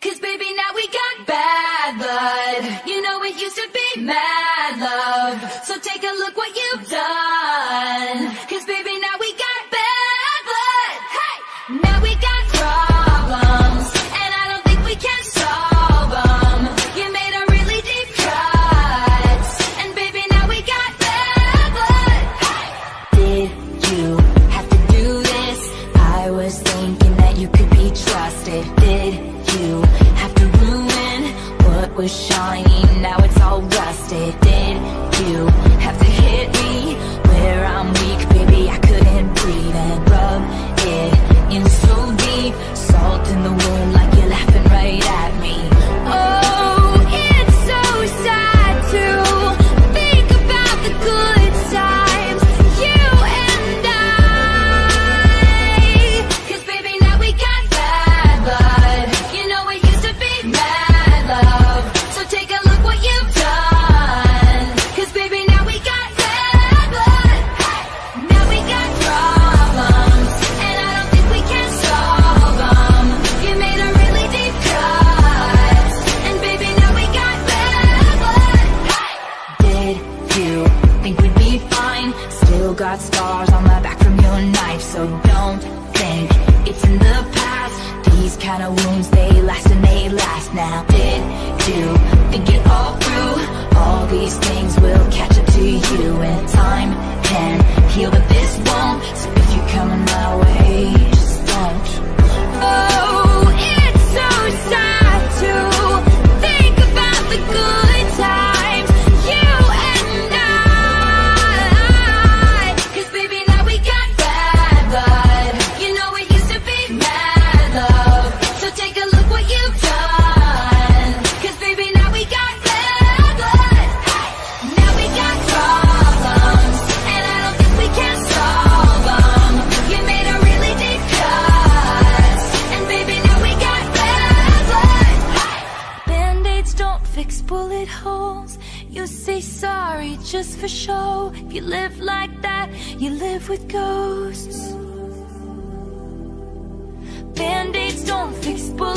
Cause baby, now we got bad blood. You know it used to be mad love. So take a look what you've done. Cause baby, now we got bad blood. Hey! Now we got problems. And I don't think we can solve them. You made a really deep cut. And baby, now we got bad blood. Hey! Did you have to do this? I was thinking that you could be trusted. Did was shining? Now it's all rusted. Got scars on my back from your knife, so don't think it's in the past. These kind of wounds, they last and they last now. Did you think it all through? All these things will catch up to you, and time holes. You say sorry just for show. If you live like that, you live with ghosts. Band-aids don't fix bullet